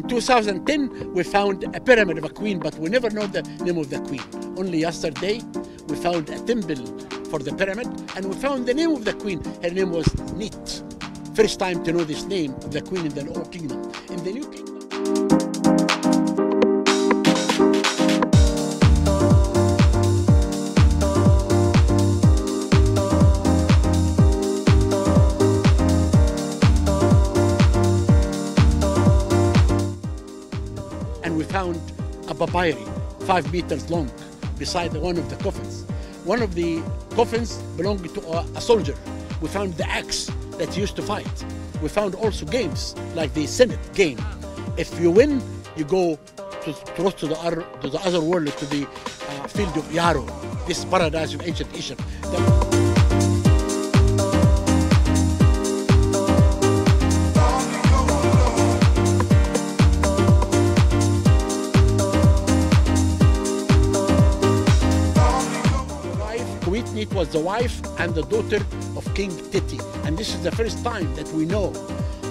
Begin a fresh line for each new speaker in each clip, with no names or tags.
2010, we found a pyramid of a queen, but we never know the name of the queen. Only yesterday, we found a temple for the pyramid, and we found the name of the queen. Her name was Nit. First time to know this name of the queen in the Old Kingdom. In the New Kingdom. And we found a papyri five meters long beside one of the coffins. One of the coffins belonged to a, a soldier. We found the axe that used to fight. We found also games like the Senet game. If you win, you go to, to, the, other, to the other world, to the uh, field of Yarrow, this paradise of ancient Egypt. Khuit was the wife and the daughter of King Teti. And this is the first time that we know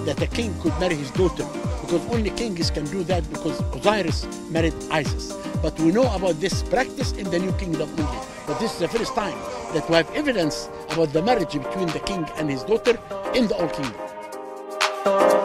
that a king could marry his daughter because only kings can do that because Osiris married Isis. But we know about this practice in the New Kingdom only. But this is the first time that we have evidence about the marriage between the king and his daughter in the Old Kingdom.